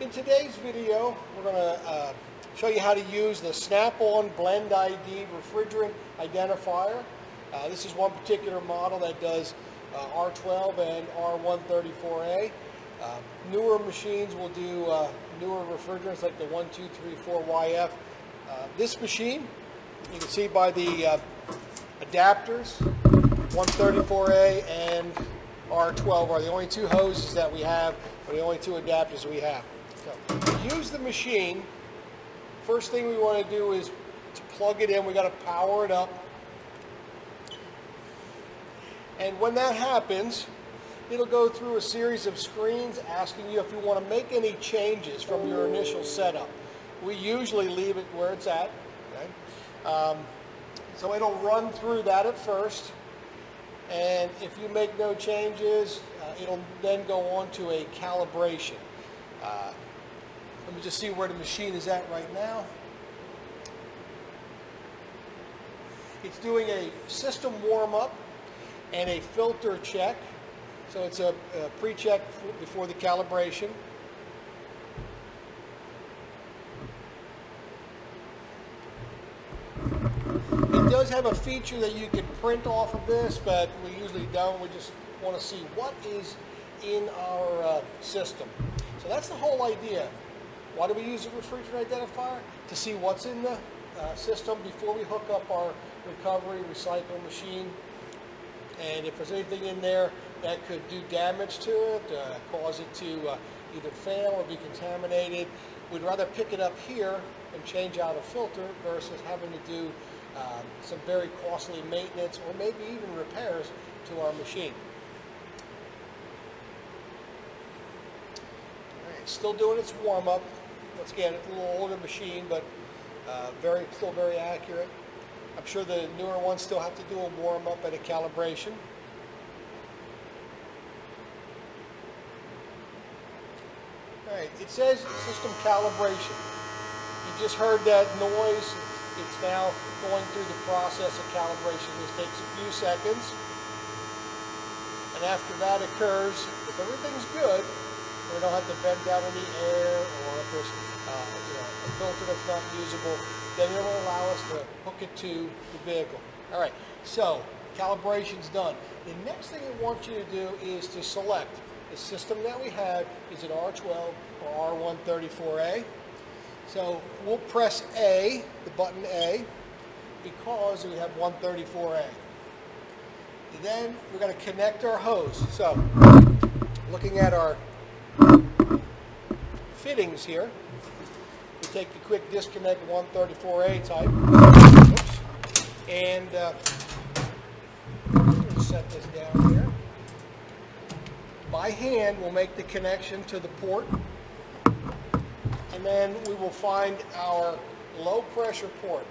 In today's video, we're going to uh, show you how to use the Snap-on Blend ID refrigerant identifier. Uh, this is one particular model that does uh, R12 and R134A. Uh, newer machines will do uh, newer refrigerants like the 1234YF. Uh, this machine, you can see by the adapters, 134A and R12 are the only two hoses that we have, or the only two adapters we have. So, use the machine, first thing we want to do is to plug it in, we got to power it up. And when that happens, it'll go through a series of screens asking you if you want to make any changes from your initial setup. We usually leave it where it's at. Okay? Um, so it'll run through that at first. And if you make no changes, uh, it'll then go on to a calibration. Uh, let me just see where the machine is at right now. It's doing a system warm-up and a filter check. So it's a, a pre-check before the calibration. It does have a feature that you can print off of this, but we usually don't. We just want to see what is in our uh, system. So that's the whole idea. Why do we use a refrigerant identifier? To see what's in the uh, system before we hook up our recovery recycle machine. And if there's anything in there that could do damage to it, uh, cause it to uh, either fail or be contaminated, we'd rather pick it up here and change out a filter versus having to do um, some very costly maintenance or maybe even repairs to our machine. All right, still doing its warm-up. Once again, a little older machine, but uh, very, still very accurate. I'm sure the newer ones still have to do a warm-up and a calibration. All right, it says system calibration. You just heard that noise. It's now going through the process of calibration. This takes a few seconds. And after that occurs, if everything's good, we don't have to vent out any air or if there's uh, you know, a filter that's not usable, then it will allow us to hook it to the vehicle. All right, so calibration's done. The next thing we want you to do is to select the system that we have. Is it R12 or R134A? So we'll press A, the button A, because we have 134A. Then we're going to connect our hose. So looking at our fittings here, we take the quick disconnect 134A type, Oops. and uh, set this down here. By hand, we'll make the connection to the port and then we will find our low pressure port.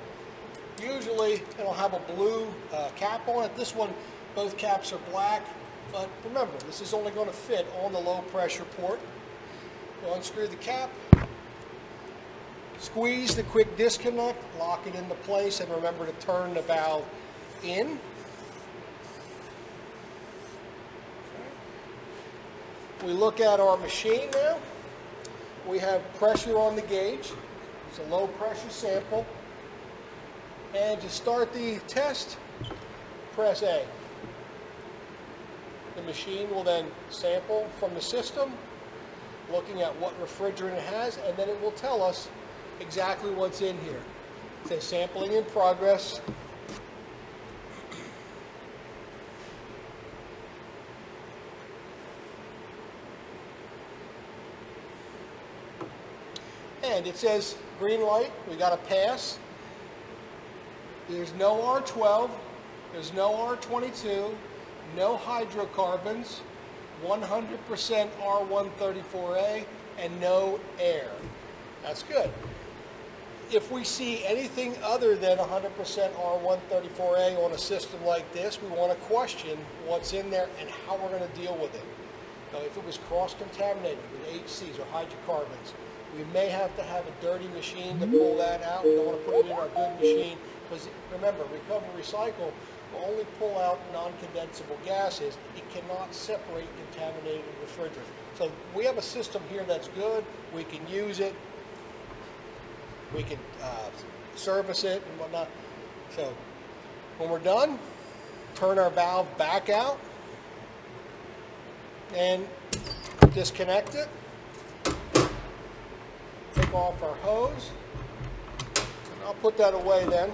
Usually it'll have a blue uh, cap on it. This one, both caps are black, but remember, this is only going to fit on the low pressure port. We'll unscrew the cap, squeeze the quick disconnect, lock it into place, and remember to turn the valve in. We look at our machine now we have pressure on the gauge. It's a low pressure sample. And to start the test, press A. The machine will then sample from the system, looking at what refrigerant it has, and then it will tell us exactly what's in here. It says sampling in progress. And it says green light, we got a pass. There's no R12, there's no R22, no hydrocarbons, 100% R134A, and no air. That's good. If we see anything other than 100% R134A on a system like this, we want to question what's in there and how we're going to deal with it. Now, if it was cross-contaminated with HCs or hydrocarbons, we may have to have a dirty machine to pull that out. We don't want to put it in our good machine because remember, recover recycle, only pull out non-condensable gases. It cannot separate contaminated refrigerants. So we have a system here that's good. We can use it. We can uh, service it and whatnot. So when we're done, turn our valve back out and disconnect it. Take off our hose. And I'll put that away then.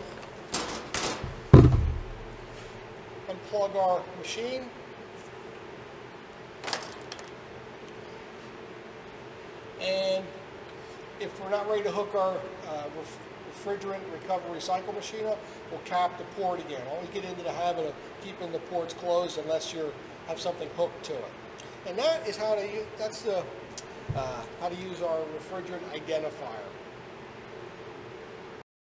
Unplug our machine. And if we're not ready to hook our uh, ref- refrigerant recovery cycle machine up, we'll cap the port again. Always get into the habit of keeping the ports closed unless you have something hooked to it. And that is how to use, that's the, uh, how to use our refrigerant identifier.